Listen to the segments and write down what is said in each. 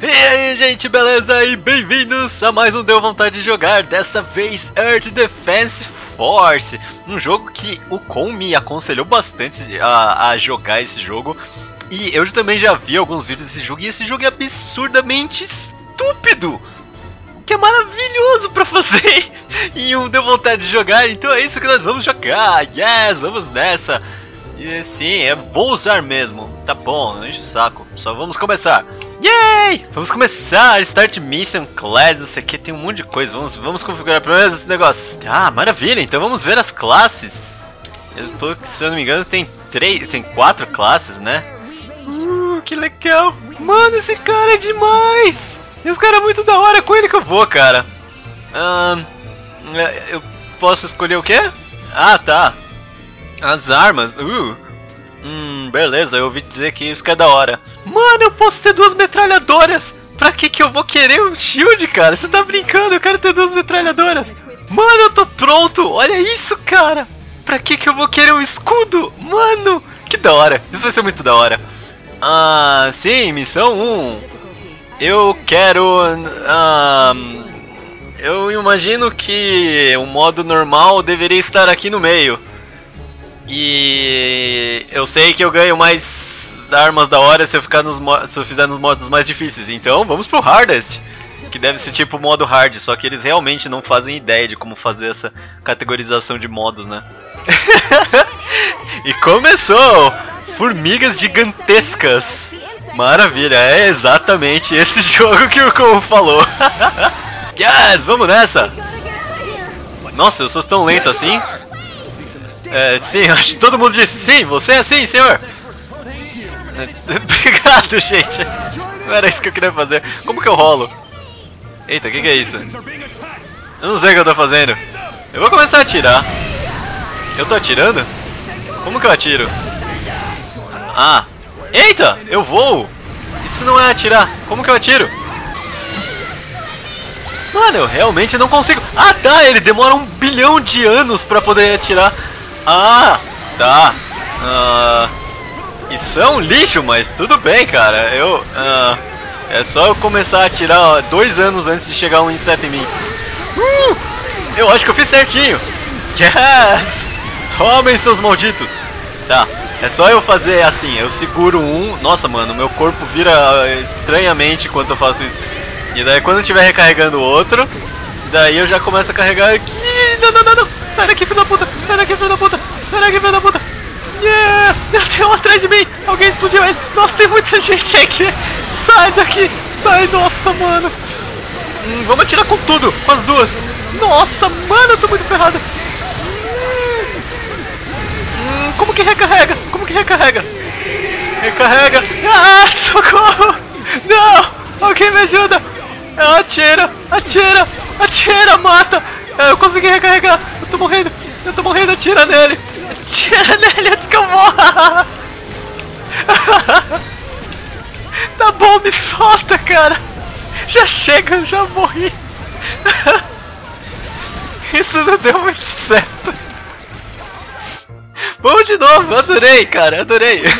E aí, gente, beleza? E bem-vindos a mais um Deu Vontade de Jogar, dessa vez Earth Defense Force, um jogo que o Con me aconselhou bastante a, a jogar esse jogo, e eu também já vi alguns vídeos desse jogo, e esse jogo é absurdamente estúpido! Que é maravilhoso pra fazer e um Deu Vontade de Jogar, então é isso que nós vamos jogar, yes, vamos nessa! E, sim, eu vou usar mesmo. Tá bom, não enche o saco. Só vamos começar. Yay! Vamos começar. Start Mission Class. Isso aqui tem um monte de coisa. Vamos, vamos configurar primeiro esse negócio. Ah, maravilha. Então vamos ver as classes. Se eu não me engano, tem três, tem quatro classes, né? Uh, que legal. Mano, esse cara é demais. Esse cara é muito da hora. Com ele que eu vou, cara. Um, eu posso escolher o quê? Ah, tá. As armas, uh. Hum, beleza, eu ouvi dizer que isso que é da hora. Mano, eu posso ter duas metralhadoras! Pra que que eu vou querer um shield, cara? Você tá brincando? Eu quero ter duas metralhadoras! Mano, eu tô pronto! Olha isso, cara! Pra que que eu vou querer um escudo? Mano, que da hora! Isso vai ser muito da hora! Ah, sim, missão 1. Eu quero... Ah, eu imagino que o modo normal deveria estar aqui no meio. E eu sei que eu ganho mais armas da hora se eu ficar nos se eu fizer nos modos mais difíceis. Então vamos pro hardest, que deve ser tipo modo hard, só que eles realmente não fazem ideia de como fazer essa categorização de modos, né? e começou! Formigas gigantescas. Maravilha, é exatamente esse jogo que o Como falou. yes, vamos nessa. Nossa, eu sou tão lento assim. É, sim, acho que todo mundo disse sim, você é sim, senhor. Obrigado, gente. Não era isso que eu queria fazer. Como que eu rolo? Eita, o que, que é isso? Eu não sei o que eu tô fazendo. Eu vou começar a atirar. Eu tô atirando? Como que eu atiro? Ah. Eita, eu vou. Isso não é atirar. Como que eu atiro? Mano, eu realmente não consigo. Ah, tá, ele demora um bilhão de anos pra poder atirar. Ah, tá. Uh, isso é um lixo, mas tudo bem, cara. Eu. Uh, é só eu começar a atirar dois anos antes de chegar um inseto em mim. Uh, eu acho que eu fiz certinho. Yes! Tomem seus malditos. Tá, é só eu fazer assim, eu seguro um. Nossa, mano, meu corpo vira estranhamente enquanto eu faço isso. E daí quando eu estiver recarregando o outro, daí eu já começo a carregar aqui. Não, não, não, não. Sai daqui, filho da puta! Sai daqui, filho da puta! Sai daqui, filho da puta! Yeah! Tem um atrás de mim! Alguém explodiu ele! Nossa, tem muita gente aqui! Sai daqui! Sai, nossa, mano! Hum, vamos atirar com tudo! Com as duas! Nossa, mano, eu tô muito ferrado! Hum, como que recarrega? Como que recarrega? Recarrega! Ah, socorro! Não! Alguém me ajuda! Atira! Atira! Atira! Mata! Eu consegui recarregar! Eu tô morrendo! Eu tô morrendo! Atira nele! Atira nele antes que eu morra! tá bom, me solta, cara! Já chega, já morri! Isso não deu muito certo! Vamos de novo! Adorei, cara! Adorei!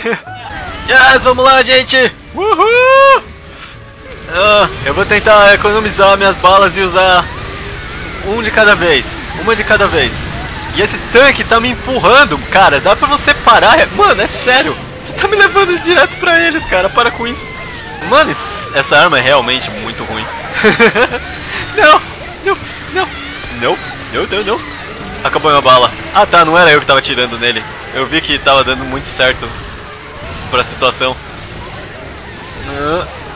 Yes, vamos lá, gente! Uhul! Uh, eu vou tentar economizar minhas balas e usar um de cada vez. Uma de cada vez. E esse tanque tá me empurrando, cara. Dá pra você parar? Mano, é sério. Você tá me levando direto pra eles, cara. Para com isso. Mano, isso, essa arma é realmente muito ruim. não, não, não, não, não, não, não. Acabou minha bala. Ah tá, não era eu que tava tirando nele. Eu vi que tava dando muito certo pra situação. Uh.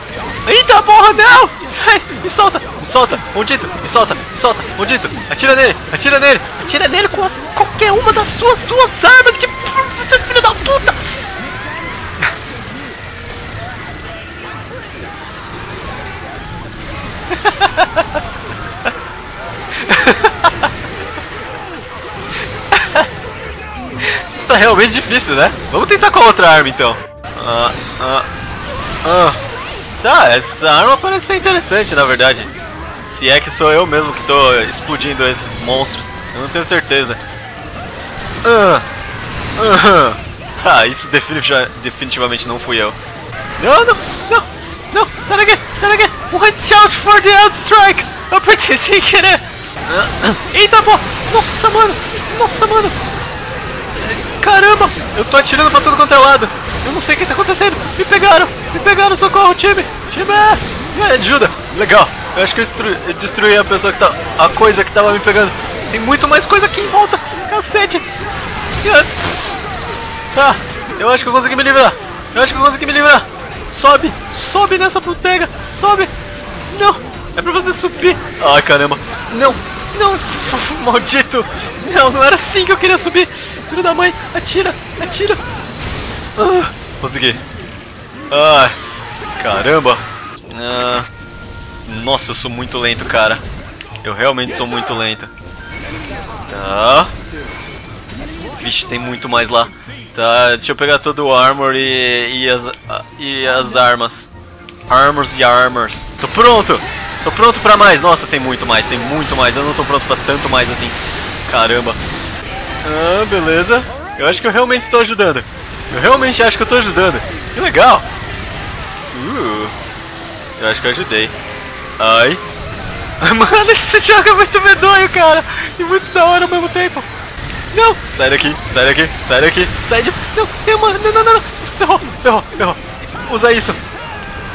Eita porra, não! Sai, me solta, me solta, maldito, me solta, me solta, maldito, atira nele, atira nele, atira nele com as, qualquer uma das suas duas armas, tipo, você filho da puta! Isso tá realmente difícil, né? Vamos tentar com a outra arma então. Ah, ah, ah. Tá, essa arma parece ser interessante, na verdade. Se é que sou eu mesmo que tô explodindo esses monstros. Eu não tenho certeza. Uh, uh, tá, isso definitivamente não fui eu. Não, não, não, não, sai daqui, sai daqui. Watch out for the outstrikes! Eu apertei sem querer! Eita, pô! Nossa, mano! Nossa, mano! Caramba! Eu tô atirando pra todo quanto é lado! Eu não sei o que tá acontecendo! Me pegaram! Me pegaram! Socorro, time! Time! Me ajuda! Legal! Eu acho que eu destruí, eu destruí a pessoa que tá... A coisa que tava me pegando! Tem muito mais coisa aqui em volta! Cacete! Tá! Eu acho que eu consegui me livrar! Eu acho que eu consegui me livrar! Sobe! Sobe nessa botega! Sobe! Não! É pra você subir! Ai, caramba! Não! Não! Maldito! Não, não era assim que eu queria subir! Filho da mãe! Atira! Atira! Ah, consegui! Ai! Caramba! Ah, nossa, eu sou muito lento, cara! Eu realmente sou muito lento. Tá. Vixe, tem muito mais lá. Tá, deixa eu pegar todo o armor e, e, as, e as armas. Armors e armors. Tô pronto! Tô pronto pra mais. Nossa, tem muito mais, tem muito mais. Eu não tô pronto pra tanto mais assim. Caramba. Ah, beleza. Eu acho que eu realmente estou ajudando. Eu realmente acho que eu tô ajudando. Que legal. Uh, eu acho que eu ajudei. Ai. Mano, esse jogo é muito medonho, cara. E muito da hora ao mesmo tempo. Não! Sai daqui, sai daqui, sai daqui, sai de... Não. Não, não, não, não. Ferrou, ferrou, ferrou. Usa isso.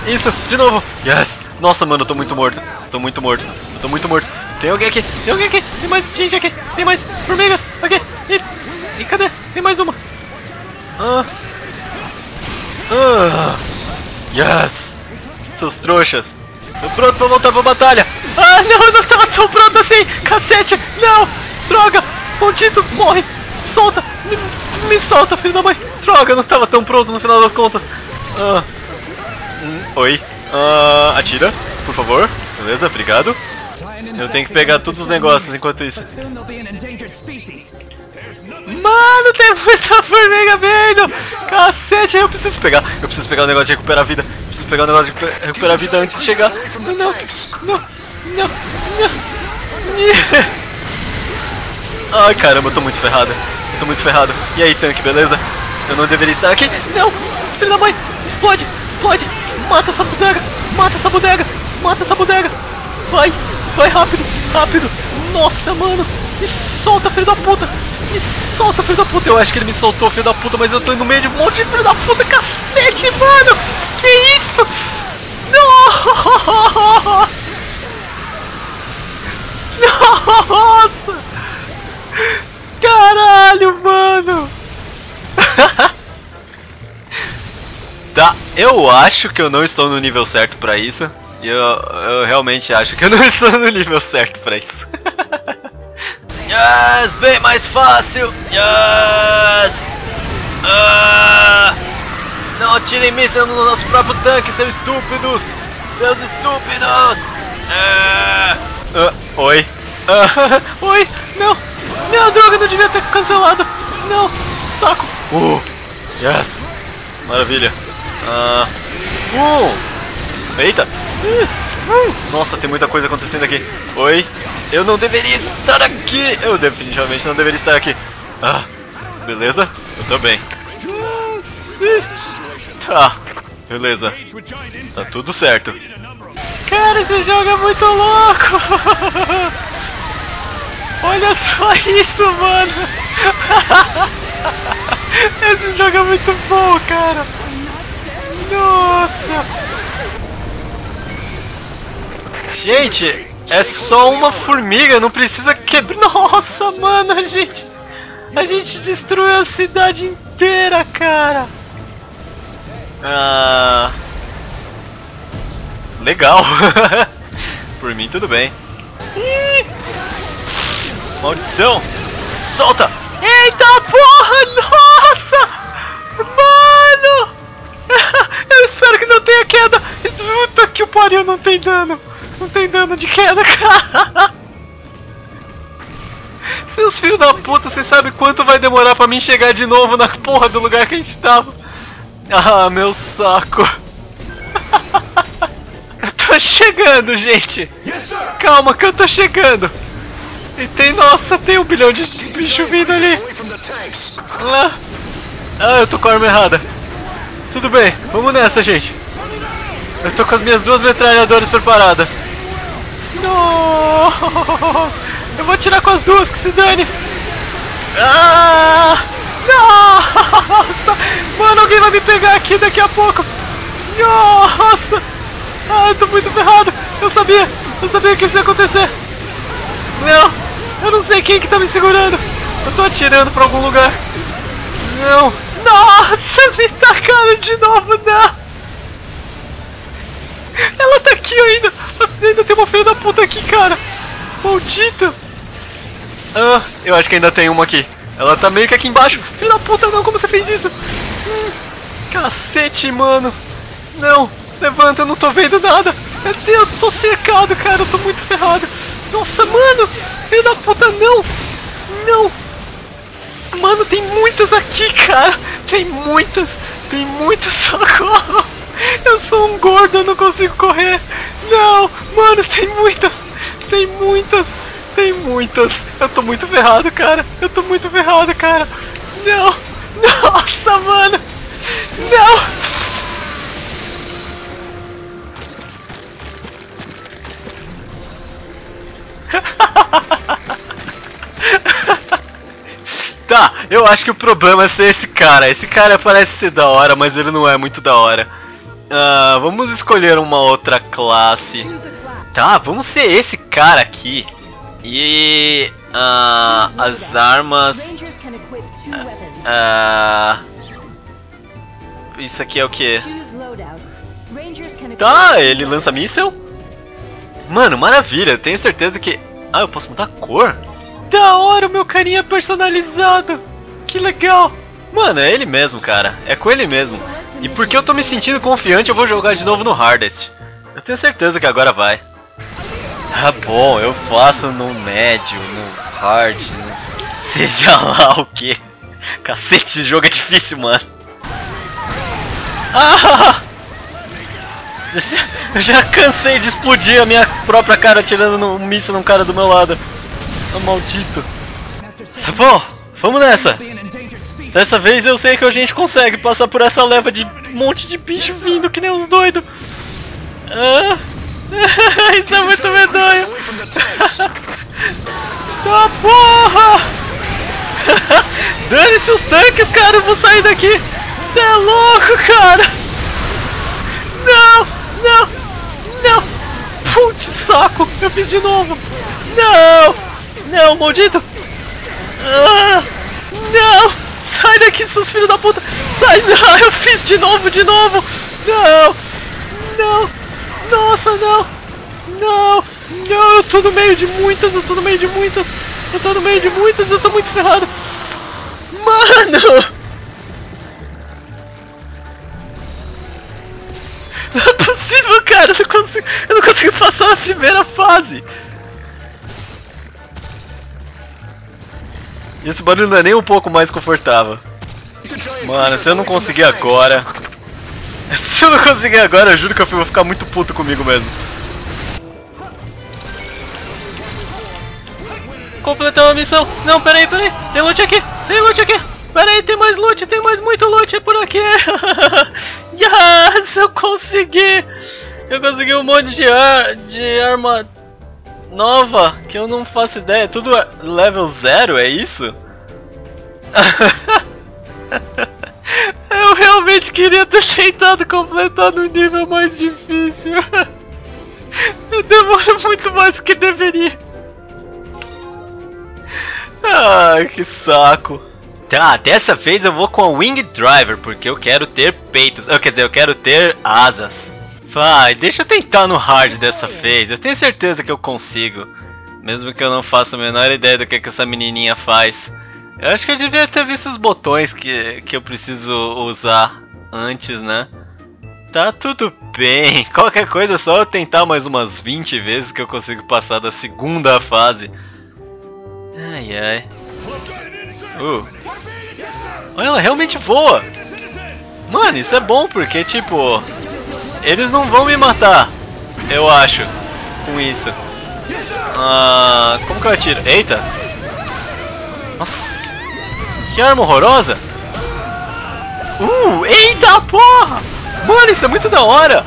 Isso, de novo. Yes. Nossa, mano, eu tô muito morto. Tô muito morto. Eu tô muito morto. Tem alguém aqui, tem alguém aqui. Tem mais gente aqui. Tem mais formigas. Aqui. E, e cadê? Tem mais uma. Ah. Ah. Yes. Seus trouxas. Tô pronto pra voltar pra batalha. Ah, não, eu não tava tão pronto assim. Cacete. Não. Droga. Maldito, morre. Solta. Me, me solta, filho da mãe. Droga, eu não tava tão pronto no final das contas. Ah. Hum, oi. Ah, atira, por favor. Beleza, obrigado. Eu tenho que pegar todos os negócios enquanto isso. Mano, tem muita formiga vindo! Cacete, eu preciso pegar. Eu preciso pegar o negócio de recuperar a vida. Eu preciso pegar o negócio de recuperar a vida antes de chegar. Não, não, não, não, não. Ai, caramba, eu tô muito ferrado. Eu tô muito ferrado. E aí, tanque, beleza? Eu não deveria estar aqui. Não! Filho da mãe! Explode! Explode! Mata essa bodega! Mata essa bodega! Mata essa bodega! Vai! Vai rápido! Rápido! Nossa, mano! Me solta, filho da puta! Me solta, filho da puta! Eu acho que ele me soltou, filho da puta, mas eu tô no meio de um monte de filho da puta! Cacete, mano! Que isso? Nossa! Nossa! Caralho, mano! tá, eu acho que eu não estou no nível certo pra isso. E eu, eu realmente acho que eu não estou no nível certo pra isso. Yes, bem mais fácil! Yes! Ah, não atirem mísseis no nosso próprio tanque, seus estúpidos! Seus estúpidos! Ah, ah, oi! Ah, oi! Não! Não, droga, não devia ter cancelado! Não! Saco! Uh! Yes! Maravilha! Ah! Uh! Eita! Uh, nossa, tem muita coisa acontecendo aqui! Oi! Eu não deveria estar aqui! Eu definitivamente não deveria estar aqui! Ah! Beleza? Eu tô bem! Tá! Beleza! Tá tudo certo! Cara, esse jogo é muito louco! Olha só isso, mano! Esse jogo é muito bom, cara! Nossa! Gente, é só uma formiga, não precisa quebrar. Nossa, mano, a gente. A gente destruiu a cidade inteira, cara! Ah. Legal! Por mim, tudo bem. Maldição! Solta! Eita porra! Nossa! Mano! Eu espero que não tenha queda! Puta que o pariu, não tem dano! Não tem dano de queda, cara! Seus filhos da puta, vocês sabem quanto vai demorar pra mim chegar de novo na porra do lugar que a gente tava? Ah, meu saco! Eu tô chegando, gente! Calma que eu tô chegando! E tem, nossa, tem um bilhão de bicho vindo ali. Lá. Ah, eu tô com a arma errada. Tudo bem, vamos nessa, gente. Eu tô com as minhas duas metralhadoras preparadas. Não! Eu vou atirar com as duas, que se dane! Ah! Nossa! Mano, alguém vai me pegar aqui daqui a pouco! Nossa! Ah, eu tô muito ferrado! Eu sabia! Eu sabia que isso ia acontecer! Não! Eu não sei quem que tá me segurando! Eu tô atirando pra algum lugar! Não! Nossa! Me tacaram de novo! Não! Ela tá aqui ainda! Ainda tem uma filha da puta aqui, cara! Maldita! Ah, eu acho que ainda tem uma aqui. Ela tá meio que aqui embaixo. Filha da puta, não, como você fez isso? Hum, cacete, mano. Não, levanta, eu não tô vendo nada. Meu Deus, eu tô cercado, cara, eu tô muito ferrado. Nossa, mano, filha da puta, não. Não. Mano, tem muitas aqui, cara. Tem muitas, tem muitas, socorro. Eu sou um gordo, eu não consigo correr. Não, mano, tem muitas, tem muitas. Tem muitas. Eu tô muito ferrado, cara. Eu tô muito ferrado, cara. Não. Nossa, mano. Não. tá, eu acho que o problema é ser esse cara. Esse cara parece ser da hora, mas ele não é muito da hora. Uh, vamos escolher uma outra classe. Tá, vamos ser esse cara aqui. E uh, as armas. Uh, isso aqui é o que? Tá, ele lança míssel? Mano, maravilha, tenho certeza que. Ah, eu posso mudar a cor? Da hora, o meu carinha personalizado! Que legal! Mano, é ele mesmo, cara. É com ele mesmo. E porque eu tô me sentindo confiante, eu vou jogar de novo no Hardest. Eu tenho certeza que agora vai. Tá bom, eu faço no médio, no hard, no seja lá o que. Cacete, esse jogo é difícil, mano. Ah! Eu já cansei de explodir a minha própria cara atirando um míssil num cara do meu lado. Oh, maldito. Tá bom, vamos nessa. Dessa vez eu sei que a gente consegue passar por essa leva de monte de bicho vindo que nem os doidos. Ah. Isso é muito medonho! Tá porra! Dane-se os tanques, cara! Eu vou sair daqui! Você é louco, cara! Não! Não! Não! Putz, saco! Eu fiz de novo! Não! Não, maldito! Ah, não! Sai daqui, seus filhos da puta! Sai! Não! Eu fiz de novo, de novo! Não! Não! Nossa, não! Não! Não, eu tô no meio de muitas, eu tô no meio de muitas! Eu tô no meio de muitas, eu tô muito ferrado! Mano! Não é possível, cara! Eu não consigo, eu não consigo passar na primeira fase! Esse barulho não é nem um pouco mais confortável. Mano, se eu não conseguir agora... Se eu não conseguir agora, eu juro que eu vou ficar muito puto comigo mesmo. Completamos a missão. Não, peraí, peraí. Tem loot aqui. Tem loot aqui. Peraí, tem mais loot. Tem mais muito loot por aqui. yes, eu consegui. Eu consegui um monte de, ar, de arma nova que eu não faço ideia. Tudo level zero, é isso? Eu realmente queria ter tentado completar no nível mais difícil. Eu demoro muito mais que deveria. Ai, que saco. Tá, dessa vez eu vou com a Wing Driver, porque eu quero ter peitos. Eu, quer dizer, eu quero ter asas. Vai, deixa eu tentar no hard dessa vez. Eu tenho certeza que eu consigo. Mesmo que eu não faça a menor ideia do que, que essa menininha faz. Eu acho que eu devia ter visto os botões que, que eu preciso usar antes, né? Tá tudo bem. Qualquer coisa é só eu tentar mais umas 20 vezes que eu consigo passar da segunda fase. Ai ai. Uh. Olha, ela realmente voa. Mano, isso é bom porque, tipo... Eles não vão me matar, eu acho, com isso. Ah, como que eu atiro? Eita! Nossa! Que arma horrorosa! Uh, eita porra! Mano, isso é muito da hora!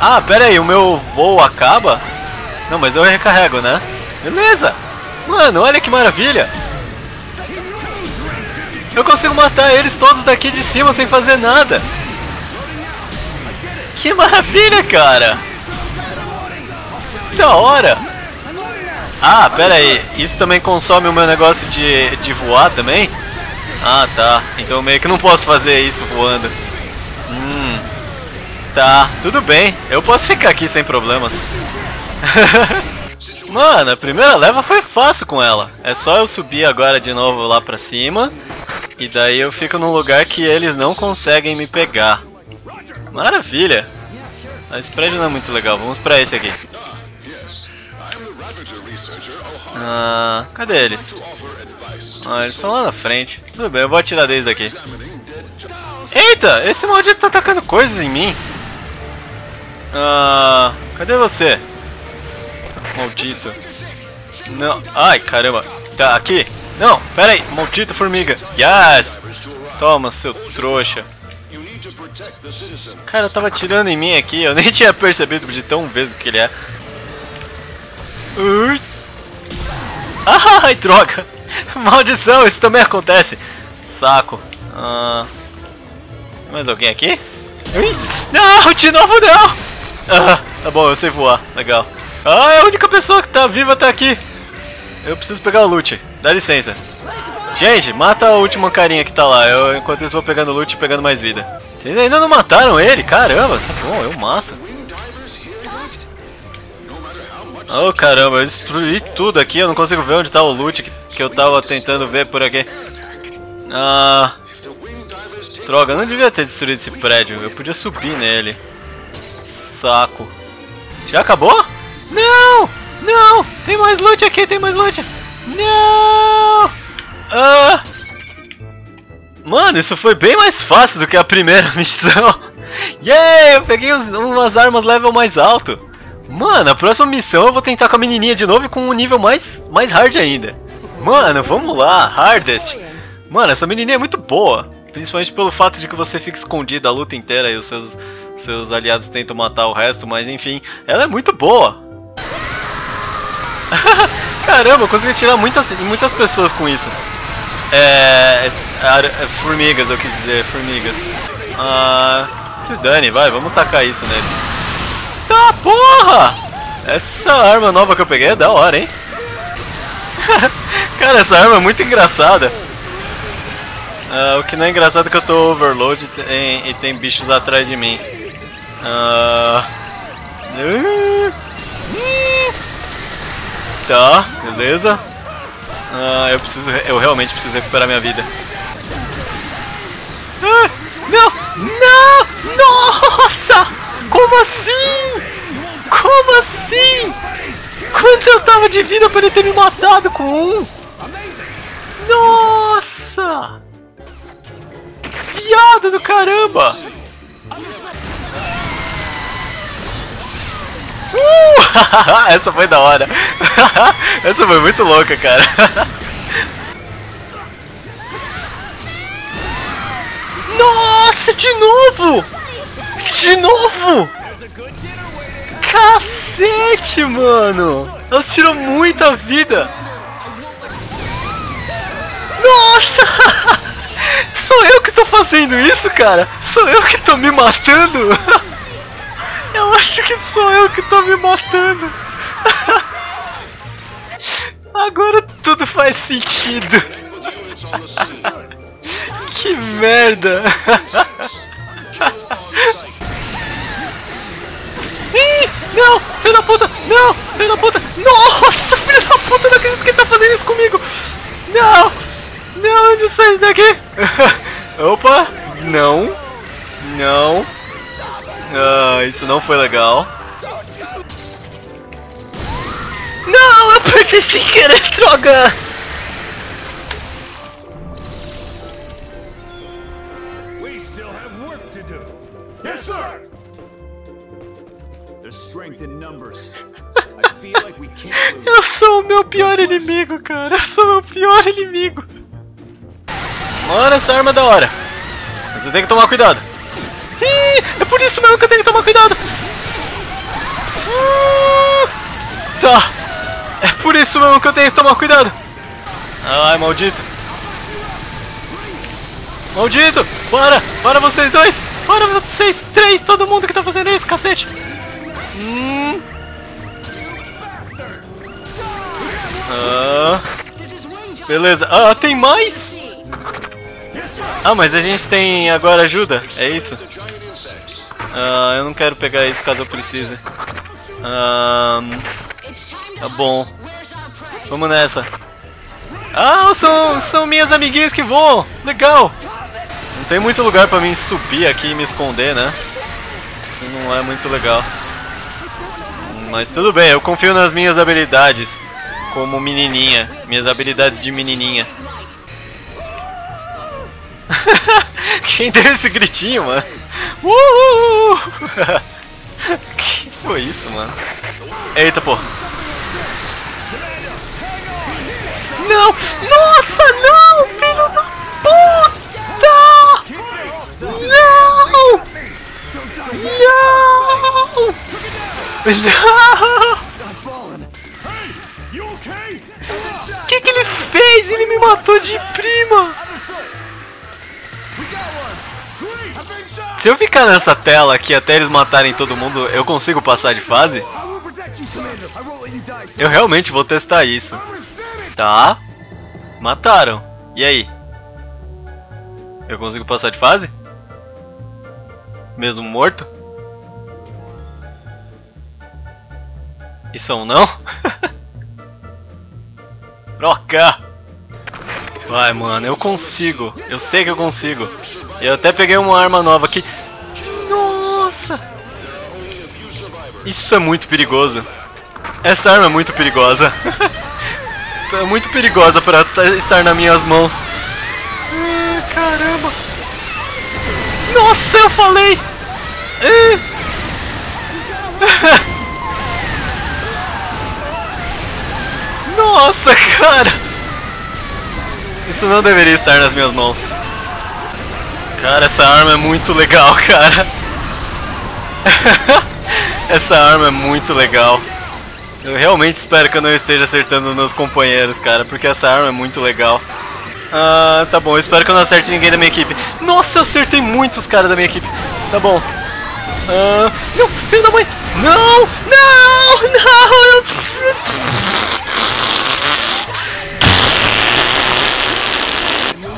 Ah, pera aí, o meu voo acaba? Não, mas eu recarrego, né? Beleza! Mano, olha que maravilha! Eu consigo matar eles todos daqui de cima sem fazer nada! Que maravilha, cara! Da hora! Ah, pera aí, isso também consome o meu negócio de, de voar também? Ah, tá. Então meio que não posso fazer isso voando. Hum. Tá, tudo bem. Eu posso ficar aqui sem problemas. Mano, a primeira leva foi fácil com ela. É só eu subir agora de novo lá pra cima. E daí eu fico num lugar que eles não conseguem me pegar. Maravilha! Esse prédio não é muito legal, vamos pra esse aqui. Ah, cadê eles? Ah, eles estão lá na frente. Tudo bem, eu vou atirar deles daqui. Eita, esse maldito tá atacando coisas em mim. Ah, cadê você? Maldito. Não, ai caramba. Tá, aqui. Não, pera aí, maldita formiga. Yes! Toma, seu trouxa. Cara, tava atirando em mim aqui, eu nem tinha percebido de tão vezes que ele é. Ui. Ai, droga! Maldição, isso também acontece. Saco. Ah, mais alguém aqui? Ui. Não, de novo não! Ah, tá bom, eu sei voar, legal. Ah, é a única pessoa que tá viva tá aqui. Eu preciso pegar o loot, dá licença. Gente, mata a última carinha que tá lá. Eu, enquanto isso, vou pegando loot e pegando mais vida. Vocês ainda não mataram ele? Caramba, tá bom, eu mato. Oh caramba, eu destruí tudo aqui, eu não consigo ver onde tá o loot que eu tava tentando ver por aqui. Ah. Droga, eu não devia ter destruído esse prédio, eu podia subir nele. Saco. Já acabou? Não! Não! Tem mais loot aqui, tem mais loot! Não! Ah! Mano, isso foi bem mais fácil do que a primeira missão. Yeah! Eu peguei umas armas level mais alto. Mano, a próxima missão eu vou tentar com a menininha de novo e com um nível mais, mais hard ainda. Mano, vamos lá, hardest. Mano, essa menininha é muito boa. Principalmente pelo fato de que você fica escondido a luta inteira e os seus, seus aliados tentam matar o resto, mas enfim, ela é muito boa. Caramba, eu consegui tirar muitas, muitas pessoas com isso. É, é, é, Formigas, eu quis dizer, formigas. Ah, se dane, vai, vamos tacar isso nele. Tá porra! Essa arma nova que eu peguei é da hora, hein? Cara, essa arma é muito engraçada. Uh, o que não é engraçado é que eu tô overload e tem, e tem bichos atrás de mim. Uh... Tá, beleza. Uh, eu preciso, eu realmente preciso recuperar minha vida. Ah, não, não, nossa, como assim? Como assim? Quanto eu tava de vida pra ele ter me matado com um? Nossa! Viado do caramba! Uh! Essa foi da hora. Essa foi muito louca, cara. Nossa, de novo! De novo! Cacete, mano! Elas tiram muita vida! Nossa! Sou eu que tô fazendo isso, cara? Sou eu que tô me matando? Eu acho que sou eu que tô me matando. Agora tudo faz sentido. Que merda. Ih, não, filho da puta, não, filho da puta. Nossa, filho da puta, não acredito que ele tá fazendo isso comigo. Não, não, onde sai daqui? Opa, não, não. Ah, isso não foi legal. Não, eu perdi sem querer, droga! We still have work to do. Yes, sir. There's strength in numbers. I feel like we can't Eu sou o meu pior inimigo, cara. Eu sou o meu pior inimigo. Mano, essa arma é da hora. Mas você tem que tomar cuidado aí! É por isso mesmo que eu tenho que tomar cuidado! Ah, tá! É por isso mesmo que eu tenho que tomar cuidado! Ai, maldito! Maldito! Para! Para vocês dois! Para vocês três! Todo mundo que tá fazendo isso, cacete! Hum. Ah. Beleza. Ah, tem mais? Ah, mas a gente tem agora ajuda, é isso? Ah, eu não quero pegar isso caso eu precise. Ah, tá bom. Vamos nessa. Ah, são, são minhas amiguinhas que voam. Legal. Não tem muito lugar pra mim subir aqui e me esconder, né? Isso não é muito legal. Mas tudo bem, eu confio nas minhas habilidades. Como menininha. Minhas habilidades de menininha. Quem deu esse gritinho, mano? Uhul! que foi isso, mano? Eita, pô. Não! Nossa, não! Filho da puta! Não! Não! Não! O que, que ele fez? Ele me matou de prima! Se eu ficar nessa tela aqui até eles matarem todo mundo, eu consigo passar de fase? Eu realmente vou testar isso. Tá. Mataram. E aí? Eu consigo passar de fase? Mesmo morto? Isso é um não? Troca! Vai, mano, eu consigo. Eu sei que eu consigo. Eu até peguei uma arma nova aqui. Nossa! Isso é muito perigoso. Essa arma é muito perigosa. é muito perigosa para estar nas minhas mãos. Caramba! Nossa, eu falei! Nossa, cara! Isso não deveria estar nas minhas mãos. Cara, essa arma é muito legal, cara. essa arma é muito legal. Eu realmente espero que eu não esteja acertando meus companheiros, cara, porque essa arma é muito legal. Ah, tá bom, eu espero que eu não acerte ninguém da minha equipe. Nossa, eu acertei muitos caras da minha equipe. Tá bom. Ah, não, filho da mãe! Não! Não! Não! Eu...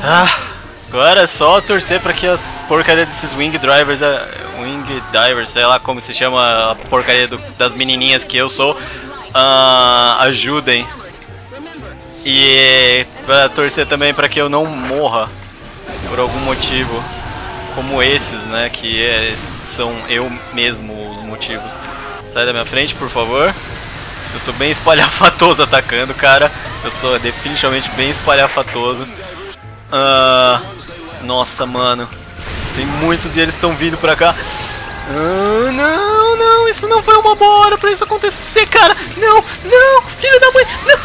Ah, agora é só torcer para que as porcaria desses wing drivers, wing divers, sei lá como se chama a porcaria do, das menininhas que eu sou, uh, ajudem. E para torcer também para que eu não morra por algum motivo, como esses, né, que é, são eu mesmo os motivos. Sai da minha frente, por favor. Eu sou bem espalhafatoso atacando, cara. Eu sou definitivamente bem espalhafatoso. Uh, nossa, mano. Tem muitos e eles estão vindo pra cá. Ah, não, não, isso não foi uma boa hora pra isso acontecer, cara. Não, não, filho da mãe, não.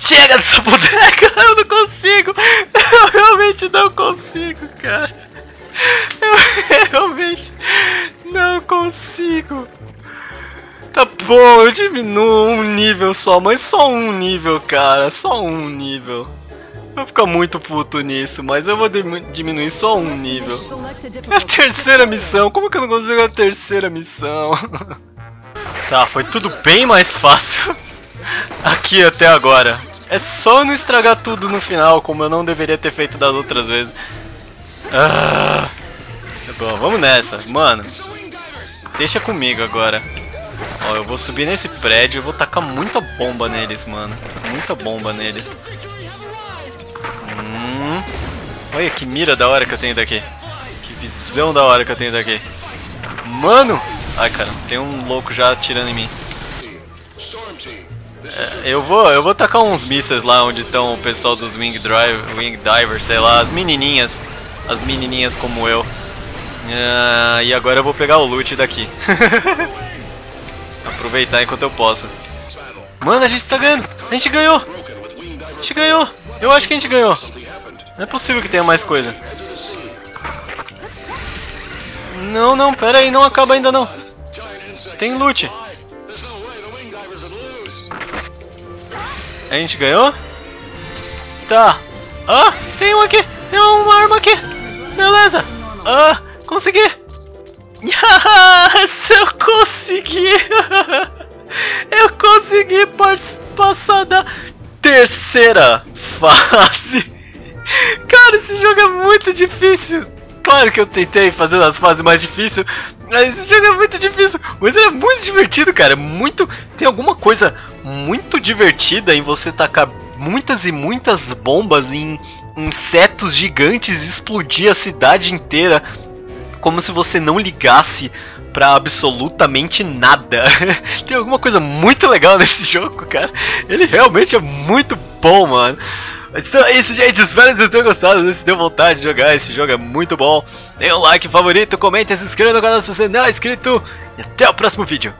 Chega dessa boneca, eu não consigo. Eu realmente não consigo, cara. Consigo. Tá bom, eu diminuo um nível só, mas só um nível, cara. Só um nível. Eu vou ficar muito puto nisso, mas eu vou diminuir só um nível. É a terceira missão, como que eu não consigo a terceira missão? tá, foi tudo bem mais fácil aqui até agora. É só não estragar tudo no final, como eu não deveria ter feito das outras vezes. Ah, tá bom, vamos nessa. Mano, deixa comigo agora. Ó, eu vou subir nesse prédio e vou tacar muita bomba neles, mano. Muita bomba neles. Hum. Olha que mira da hora que eu tenho daqui. Que visão da hora que eu tenho daqui. Mano! Ai, cara, tem um louco já atirando em mim. É, eu vou, eu vou tacar uns mísseis lá onde estão o pessoal dos Wing, Drive, Wing Divers, sei lá, as menininhas. As menininhas como eu. Uh, e agora eu vou pegar o loot daqui. Aproveitar enquanto eu posso. Mano, a gente tá ganhando! A gente ganhou! gente ganhou. Eu acho que a gente ganhou. Não é possível que tenha mais coisa. Não, não, pera aí, não acaba ainda não. Tem loot. A gente ganhou? Tá. Ah, tem um aqui. Tem uma arma aqui. Beleza. Ah, consegui. Yes, eu consegui. eu consegui passar da terceira fase. Cara, esse jogo é muito difícil. Claro que eu tentei fazer as fases mais difíceis, mas esse jogo é muito difícil. Mas ele é muito divertido, cara. Muito. Tem alguma coisa muito divertida em você tacar muitas e muitas bombas em insetos gigantes e explodir a cidade inteira como se você não ligasse pra absolutamente nada. Tem alguma coisa muito legal nesse jogo, cara. Ele realmente é muito bom, mano. Então é isso, gente. Espero que vocês tenham gostado. Se deu vontade de jogar, esse jogo é muito bom. Dê um like favorito, comente, se inscreva no canal se você não é inscrito. E até o próximo vídeo.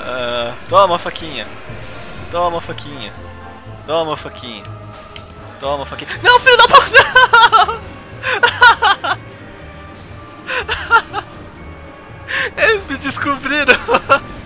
Uh, toma, faquinha. Toma, faquinha. Toma, faquinha. Toma, faquinha. Não, filho da puta! Eles me descobriram!